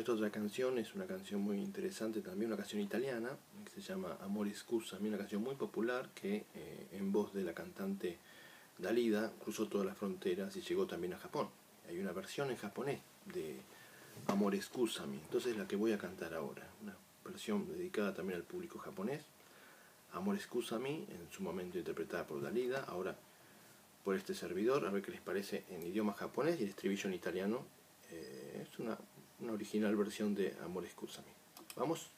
esta otra canción, es una canción muy interesante también, una canción italiana, que se llama Amor Scusami, una canción muy popular que eh, en voz de la cantante Dalida cruzó todas las fronteras y llegó también a Japón. Hay una versión en japonés de Amor Scusami, entonces la que voy a cantar ahora, una versión dedicada también al público japonés, Amor Scusami, en su momento interpretada por Dalida, ahora por este servidor, a ver qué les parece en idioma japonés y el estribillo en italiano. Eh, es una, una, original versión de Amor Scusami. ¿Vamos?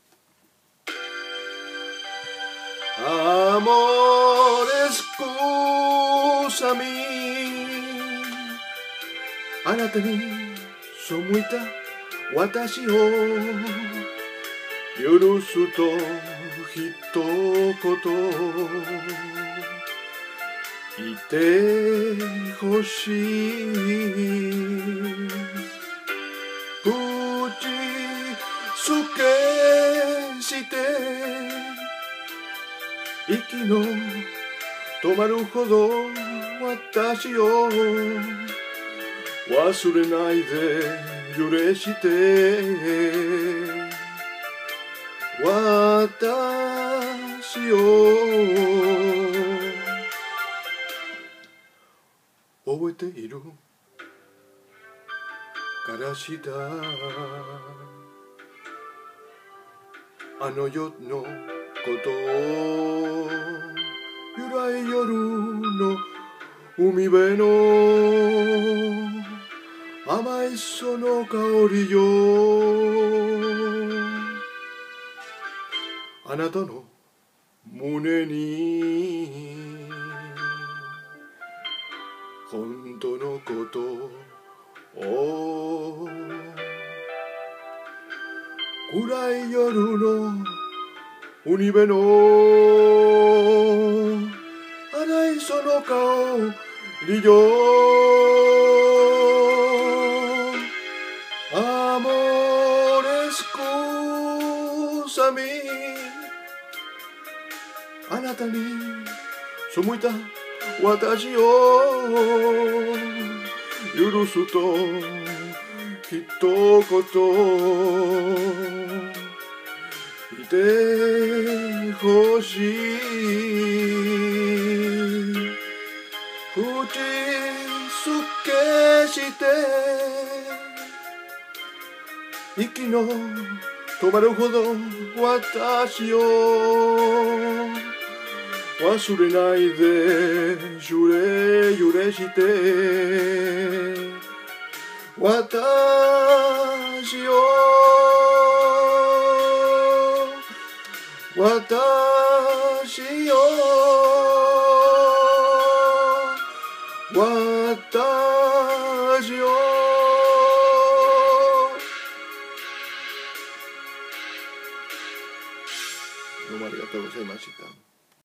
Amor scusami あなたに背いた私を許すと一言いてほしい すけして息の止まるほど私を忘れないで許して私を覚えているからしたあの夜のことを。ゆらい夜の海辺の。甘いその香りよ。あなたの胸に。本当のことを。Urai yoruno, unibeno, arai sono kao, yo. Amor, escúchame, anata ni, sumuita, watashi o, yurusu to, hitokoto. てほしい。口すけして。息の止まるほど私を。忘れないで揺れ揺れして。私私よ私よどうもありがとうございました。